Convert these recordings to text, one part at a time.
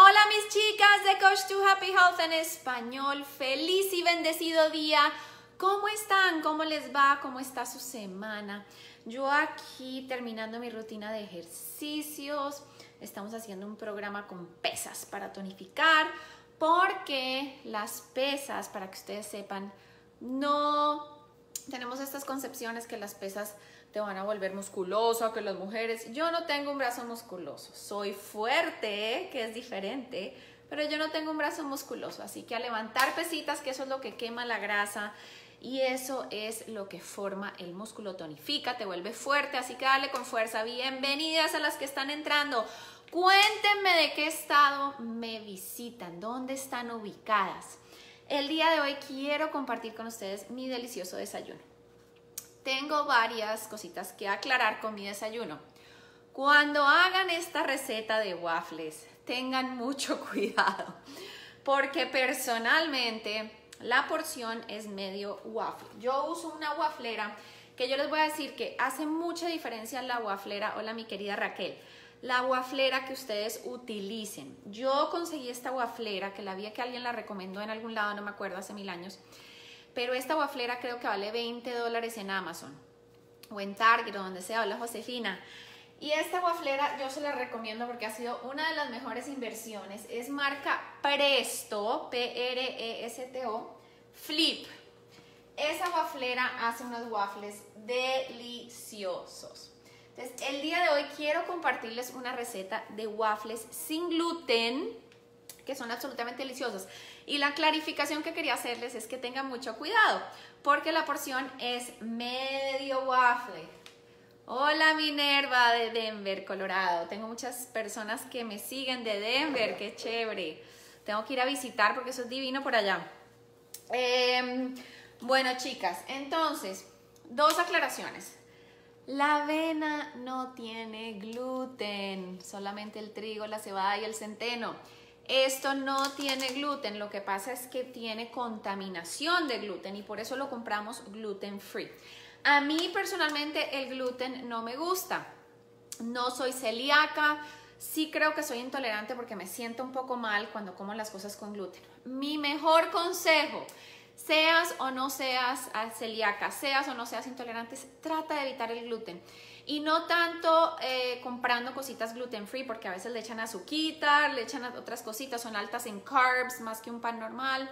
Hola mis chicas de Coach to Happy Health en español. Feliz y bendecido día. ¿Cómo están? ¿Cómo les va? ¿Cómo está su semana? Yo aquí terminando mi rutina de ejercicios. Estamos haciendo un programa con pesas para tonificar porque las pesas, para que ustedes sepan, no tenemos estas concepciones que las pesas te van a volver musculosa, que las mujeres, yo no tengo un brazo musculoso, soy fuerte, que es diferente, pero yo no tengo un brazo musculoso, así que a levantar pesitas, que eso es lo que quema la grasa y eso es lo que forma el músculo, tonifica, te vuelve fuerte, así que dale con fuerza. Bienvenidas a las que están entrando. Cuéntenme de qué estado me visitan, dónde están ubicadas. El día de hoy quiero compartir con ustedes mi delicioso desayuno tengo varias cositas que aclarar con mi desayuno. Cuando hagan esta receta de waffles, tengan mucho cuidado, porque personalmente la porción es medio waffle. Yo uso una waflera que yo les voy a decir que hace mucha diferencia la waflera. Hola mi querida Raquel. La waflera que ustedes utilicen. Yo conseguí esta waflera que la vi que alguien la recomendó en algún lado, no me acuerdo, hace mil años pero esta waflera creo que vale 20 dólares en Amazon o en Target o donde sea, hola Josefina. Y esta waflera yo se la recomiendo porque ha sido una de las mejores inversiones. Es marca Presto, P-R-E-S-T-O, Flip. Esa waflera hace unos waffles deliciosos. Entonces, el día de hoy quiero compartirles una receta de waffles sin gluten, que son absolutamente deliciosos. Y la clarificación que quería hacerles es que tengan mucho cuidado, porque la porción es medio waffle. Hola Minerva de Denver, Colorado. Tengo muchas personas que me siguen de Denver, qué chévere. Tengo que ir a visitar porque eso es divino por allá. Em, bueno, chicas, entonces, dos aclaraciones. La avena no tiene gluten, solamente el trigo, la cebada y el centeno. Esto no tiene gluten, lo que pasa es que tiene contaminación de gluten y por eso lo compramos gluten free. A mí personalmente el gluten no me gusta. No soy celíaca, sí creo que soy intolerante porque me siento un poco mal cuando como las cosas con gluten. Mi mejor consejo, seas o no seas celíaca, seas o no seas intolerante, trata de evitar el gluten. Y no tanto eh, comprando cositas gluten free, porque a veces le echan azuquita, le echan otras cositas, son altas en carbs más que un pan normal.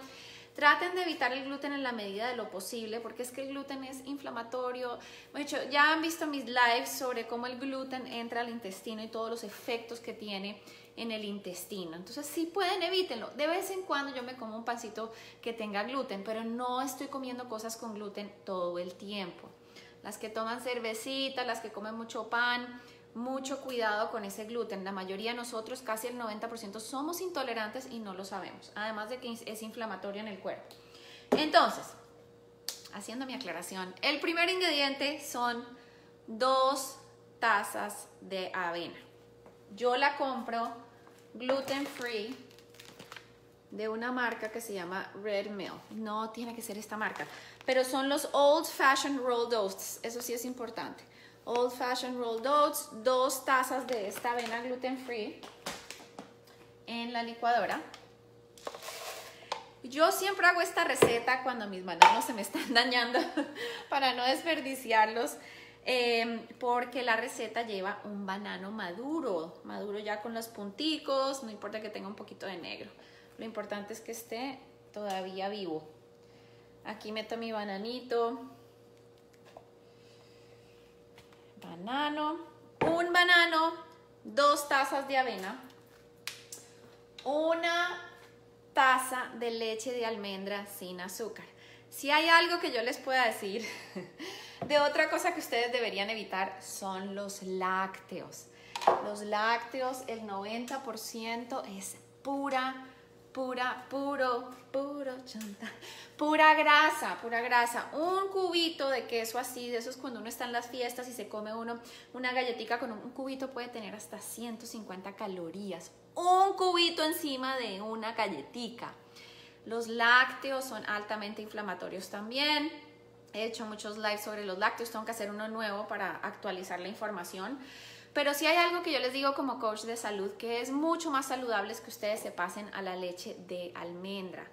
Traten de evitar el gluten en la medida de lo posible, porque es que el gluten es inflamatorio. De hecho, ya han visto mis lives sobre cómo el gluten entra al intestino y todos los efectos que tiene en el intestino. Entonces, si pueden, evítenlo. De vez en cuando yo me como un pancito que tenga gluten, pero no estoy comiendo cosas con gluten todo el tiempo las que toman cervecita, las que comen mucho pan, mucho cuidado con ese gluten. La mayoría de nosotros, casi el 90%, somos intolerantes y no lo sabemos, además de que es inflamatorio en el cuerpo. Entonces, haciendo mi aclaración, el primer ingrediente son dos tazas de avena. Yo la compro gluten free de una marca que se llama Red Mill. No tiene que ser esta marca pero son los Old Fashioned Rolled Oats, eso sí es importante. Old Fashioned Rolled Oats, dos tazas de esta avena gluten free en la licuadora. Yo siempre hago esta receta cuando mis manos se me están dañando para no desperdiciarlos. Em, porque la receta lleva un banano maduro, maduro ya con los punticos, no importa que tenga un poquito de negro. Lo importante es que esté todavía vivo. Aquí meto mi bananito. Banano. Un banano, dos tazas de avena, una taza de leche de almendra sin azúcar. Si hay algo que yo les pueda decir de otra cosa que ustedes deberían evitar son los lácteos. Los lácteos, el 90% es pura pura, puro, puro chanta, pura grasa, pura grasa. Un cubito de queso así, de esos cuando uno está en las fiestas y se come uno una galletita con un, cubito puede tener hasta 150 calorías. Un cubito encima de una galletica. Los lácteos son altamente inflamatorios también. He hecho muchos lives sobre los lácteos, tengo que hacer uno nuevo para actualizar la información Pero sí hay algo que yo les digo como coach de salud, que es mucho más saludable es que ustedes se pasen a la leche de almendra.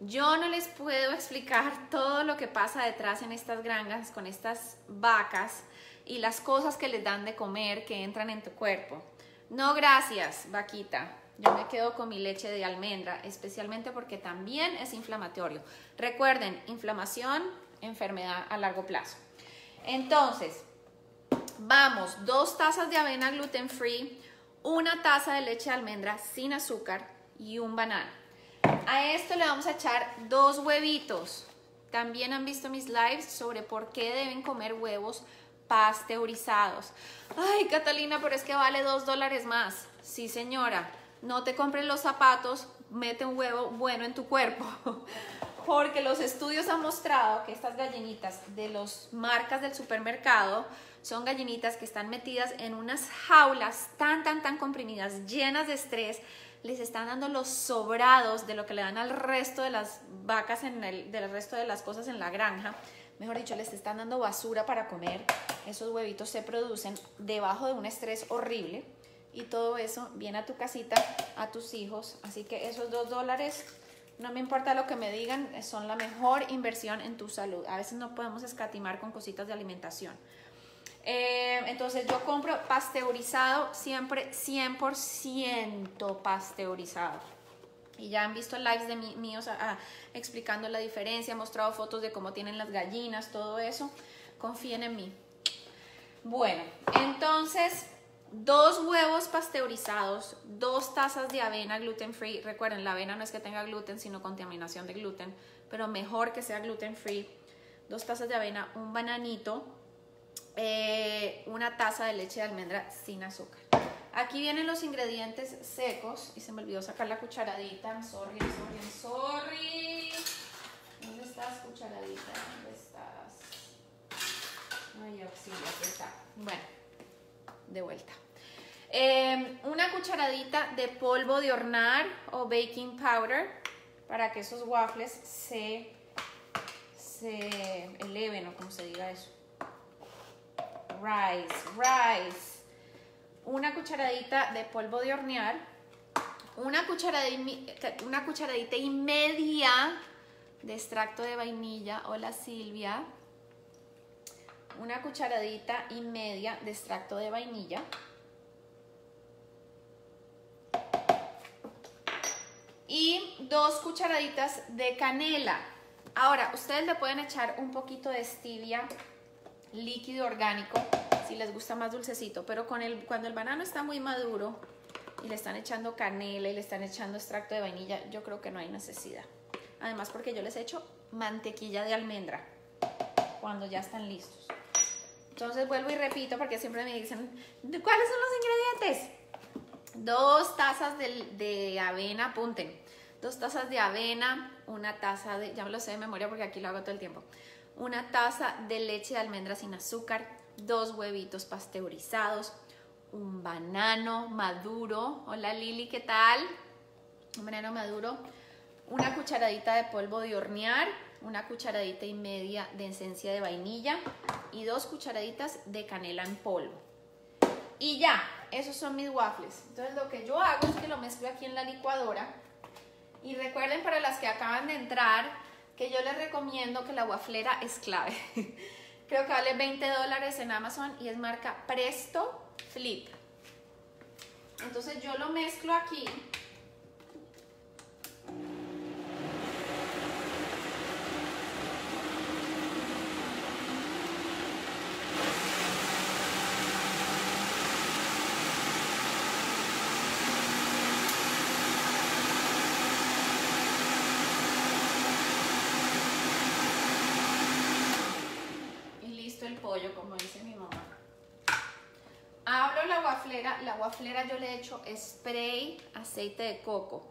Yo no les puedo explicar todo lo que pasa detrás en estas granjas con estas vacas y las cosas que les dan de comer que entran en tu cuerpo. No, gracias, vaquita. Yo me quedo con mi leche de almendra, especialmente porque también es inflamatorio. Recuerden, inflamación, enfermedad a largo plazo. Entonces, vamos, dos tazas de avena gluten free, una taza de leche de almendra sin azúcar y un banano. A esto le vamos a echar dos huevitos. También han visto mis lives sobre por qué deben comer huevos pasteurizados. Ay, Catalina, pero es que vale dos dólares más. Sí, señora, no te compres los zapatos, mete un huevo bueno en tu cuerpo. Porque los estudios han mostrado que estas gallinitas de las marcas del supermercado son gallinitas que están metidas en unas jaulas tan, tan, tan comprimidas, llenas de estrés, les están dando los sobrados de lo que le dan al resto de las vacas, en el, del resto de las cosas en la granja. Mejor dicho, les están dando basura para comer. Esos huevitos se producen debajo de un estrés horrible y todo eso viene a tu casita, a tus hijos. Así que esos dos dólares, no me importa lo que me digan, son la mejor inversión en tu salud. A veces no podemos escatimar con cositas de alimentación. Eh, entonces yo compro pasteurizado, siempre 100% pasteurizado. Y ya han visto lives de míos explicando la diferencia, he mostrado fotos de cómo tienen las gallinas, todo eso. Confíen en mí. Bueno, entonces dos huevos pasteurizados, dos tazas de avena gluten free. Recuerden, la avena no es que tenga gluten, sino contaminación de gluten, pero mejor que sea gluten free. Dos tazas de avena, un bananito, eh, una taza de leche de almendra sin azúcar. Aquí vienen los ingredientes secos y se me olvidó sacar la cucharadita. Sorry, sorry, sorry. ¿Dónde estás, cucharadita? ¿Dónde estás? Ay, auxilio, aquí está. Bueno, de vuelta. Em, una cucharadita de polvo de hornar o baking powder para que esos waffles se, se eleven o como se diga eso. Rice, rice, una cucharadita de polvo de hornear, una cucharadita, una cucharadita y media de extracto de vainilla, hola Silvia, una cucharadita y media de extracto de vainilla, y dos cucharaditas de canela. Ahora, ustedes le pueden echar un poquito de stevia líquido orgánico si les gusta más dulcecito, pero con el, cuando el banano está muy maduro y le están echando canela y le están echando extracto de vainilla, yo creo que no hay necesidad. Además porque yo les echo mantequilla de almendra cuando ya están listos. Entonces vuelvo y repito porque siempre me dicen, ¿cuáles son los ingredientes? Dos tazas de, avena, apunten. Dos tazas de avena, una taza de, ya me lo sé de memoria porque aquí lo hago todo el tiempo una taza de leche de almendra sin azúcar, dos huevitos pasteurizados, un banano maduro. Hola Lili, ¿qué tal? Un banano maduro, una cucharadita de polvo de hornear, una cucharadita y media de esencia de vainilla y dos cucharaditas de canela en polvo. Y ya, esos son mis waffles. Entonces lo que yo hago es que lo mezclo aquí en la licuadora. Y recuerden para las que acaban de entrar, que yo les recomiendo que la waflera es clave. Creo que vale 20 dólares en Amazon y es marca Presto Flip. Entonces yo lo mezclo aquí la guaflera yo le he hecho spray aceite de coco.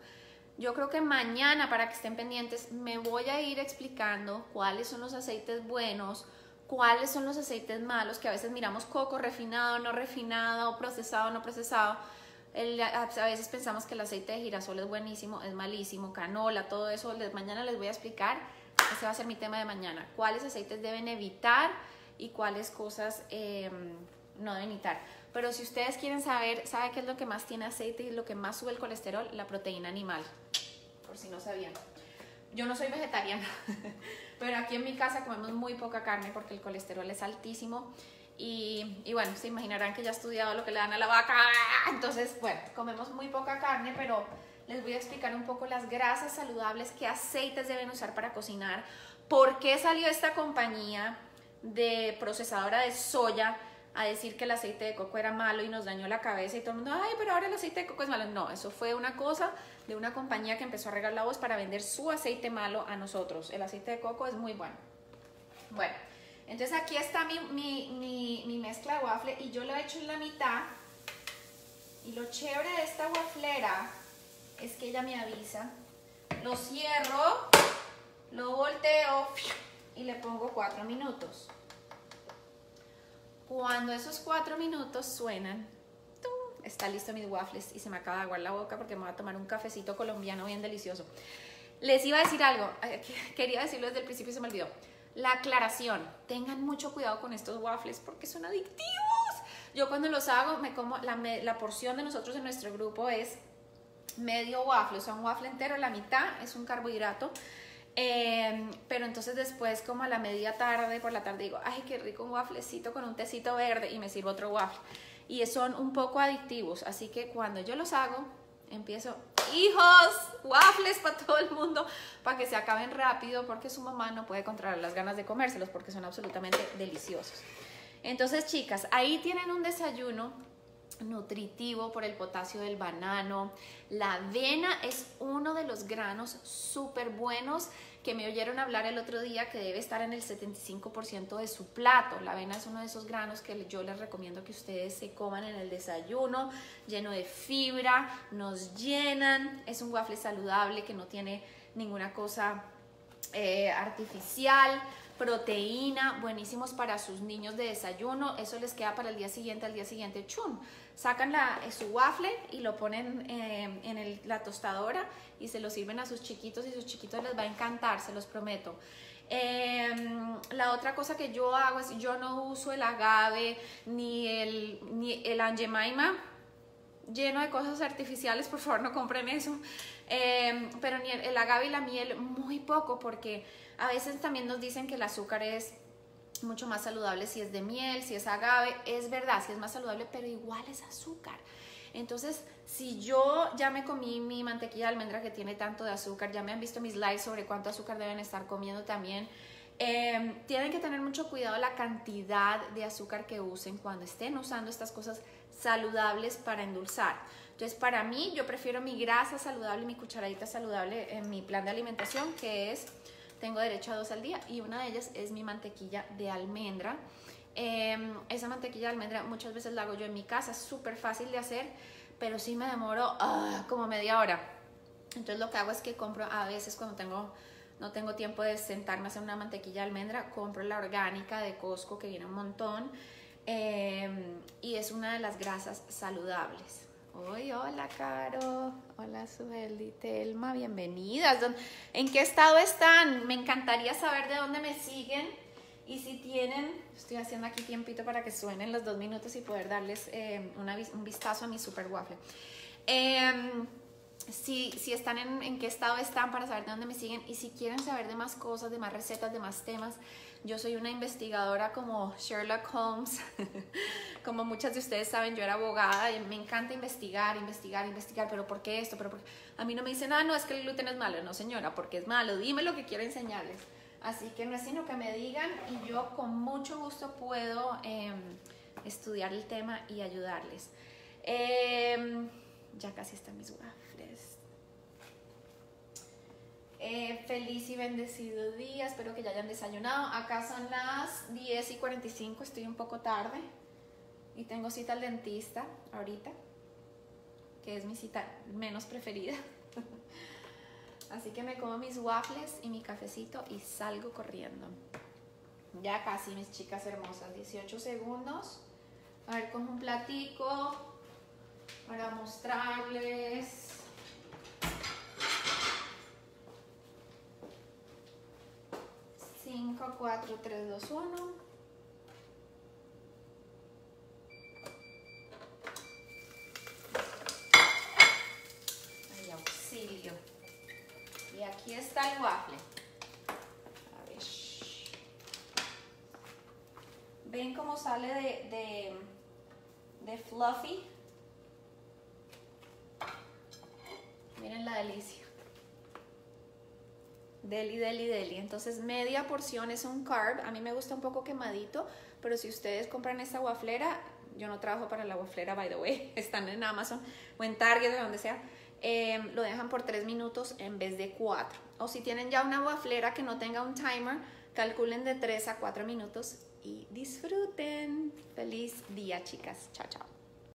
Yo creo que mañana, para que estén pendientes, me voy a ir explicando cuáles son los aceites buenos, cuáles son los aceites malos, que a veces miramos coco refinado, no refinado, procesado, no procesado. a veces pensamos que el aceite de girasol es buenísimo, es malísimo, canola, todo eso. mañana les voy a explicar, ese va a ser mi tema de mañana, cuáles aceites deben evitar y cuáles cosas... Em, no deben necesitar. Pero si ustedes quieren saber, ¿sabe qué es lo que más tiene aceite y lo que más sube el colesterol? La proteína animal, por si no sabían. Yo no soy vegetariana, pero aquí en mi casa comemos muy poca carne porque el colesterol es altísimo. Y, y, bueno, se imaginarán que ya he estudiado lo que le dan a la vaca. Entonces, bueno, comemos muy poca carne, pero les voy a explicar un poco las grasas saludables, qué aceites deben usar para cocinar, por qué salió esta compañía de procesadora de soya a decir que el aceite de coco era malo y nos dañó la cabeza y todo el mundo, ay, pero ahora el aceite de coco es malo. No, eso fue una cosa de una compañía que empezó a regar la voz para vender su aceite malo a nosotros. El aceite de coco es muy bueno. Bueno, entonces aquí está mi, mi, mi, mezcla de waffle y yo lo he hecho en la mitad. Y lo chévere de esta waflera es que ella me avisa. Lo cierro, lo volteo y le pongo cuatro minutos. Cuando esos cuatro minutos suenan, está listo mis waffles y se me acaba de aguar la boca porque me voy a tomar un cafecito colombiano bien delicioso. Les iba a decir algo, quería decirlo desde el principio y se me olvidó. La aclaración, tengan mucho cuidado con estos waffles porque son adictivos. Yo cuando los hago, me como la, la porción de nosotros en nuestro grupo es medio waffle, o sea, un waffle entero, la mitad es un carbohidrato Em, pero entonces después como a la media tarde, por la tarde digo, ay, qué rico un wafflecito con un tecito verde y me sirvo otro waffle. Y son un poco adictivos, así que cuando yo los hago, empiezo, hijos, waffles para todo el mundo, para que se acaben rápido, porque su mamá no puede controlar las ganas de comérselos, porque son absolutamente deliciosos. Entonces, chicas, ahí tienen un desayuno nutritivo por el potasio del banano. La avena es uno de los granos súper buenos que me oyeron hablar el otro día que debe estar en el 75% de su plato. La avena es uno de esos granos que yo les recomiendo que ustedes se coman en el desayuno, lleno de fibra, nos llenan, es un waffle saludable que no tiene ninguna cosa eh, artificial proteína, buenísimos para sus niños de desayuno, eso les queda para el día siguiente, al día siguiente, chum, sacan la, eh, su waffle y lo ponen eh, en la tostadora y se lo sirven a sus chiquitos y sus chiquitos les va a encantar, se los prometo. Em, la otra cosa que yo hago es yo no uso el agave ni el, ni el angemaima lleno de cosas artificiales, por favor no compren eso. Em, pero ni el agave y la miel muy poco porque a veces también nos dicen que el azúcar es mucho más saludable si es de miel, si es agave, es verdad, si es más saludable, pero igual es azúcar. Entonces, si yo ya me comí mi mantequilla de almendra que tiene tanto de azúcar, ya me han visto mis likes sobre cuánto azúcar deben estar comiendo también, em, tienen que tener mucho cuidado la cantidad de azúcar que usen cuando estén usando estas cosas saludables para endulzar. Entonces, para mí, yo prefiero mi grasa saludable, mi cucharadita saludable en mi plan de alimentación, que es tengo derecho a dos al día y una de ellas es mi mantequilla de almendra. Em, esa mantequilla de almendra muchas veces la hago yo en mi casa, es súper fácil de hacer, pero sí me demoro ah, como media hora. Entonces lo que hago es que compro a veces cuando tengo no tengo tiempo de sentarme a hacer una mantequilla de almendra, compro la orgánica de Costco que viene un montón em, y es una de las grasas saludables. Hola Caro, hola Sueli, Telma, bienvenidas. ¿En qué estado están? Me encantaría saber de dónde me siguen y si tienen, estoy haciendo aquí tiempito para que suenen los dos minutos y poder darles eh, un vistazo a mi super waffle. Em, si, si, están en, qué estado están para saber de dónde me siguen y si quieren saber de más cosas, de más recetas, de más temas, yo soy una investigadora como Sherlock Holmes. como muchas de ustedes saben, yo era abogada y me encanta investigar, investigar, investigar, pero ¿por qué esto? Pero A mí no me dicen, ah, no, es que el gluten es malo. No, señora, porque es malo. Dime lo que quiero enseñarles. Así que no es sino que me digan y yo con mucho gusto puedo em, estudiar el tema y ayudarles. Em, ya casi están mis Eh, feliz y bendecido día, espero que ya hayan desayunado. Acá son las 10 y 45, estoy un poco tarde y tengo cita al dentista ahorita, que es mi cita menos preferida. Así que me como mis waffles y mi cafecito y salgo corriendo. Ya casi, mis chicas hermosas, 18 segundos. A ver, con un platico para mostrarles cinco, cuatro, tres, dos, uno. Ay, auxilio. Y aquí está el waffle. A ver. ¿Ven cómo sale de, de, de fluffy? Deli, deli, deli. Entonces media porción es un carb. A mí me gusta un poco quemadito, pero si ustedes compran esta waflera, yo no trabajo para la waflera, by the way, están en Amazon o en Target o donde sea, em, lo dejan por 3 minutos en vez de 4. O si tienen ya una waflera que no tenga un timer, calculen de 3 a 4 minutos y disfruten. Feliz día, chicas. Chao, chao.